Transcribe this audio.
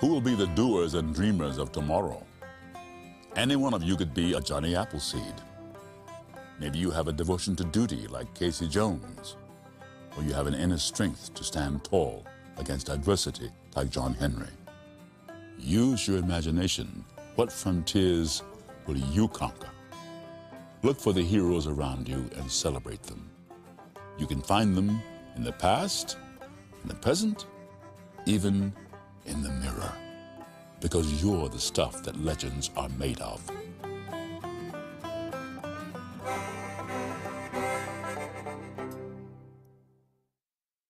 Who will be the doers and dreamers of tomorrow? Any one of you could be a Johnny Appleseed. Maybe you have a devotion to duty like Casey Jones, or you have an inner strength to stand tall against adversity like John Henry. Use your imagination. What frontiers will you conquer? Look for the heroes around you and celebrate them. You can find them in the past, in the present, even in the mirror. Because you're the stuff that legends are made of.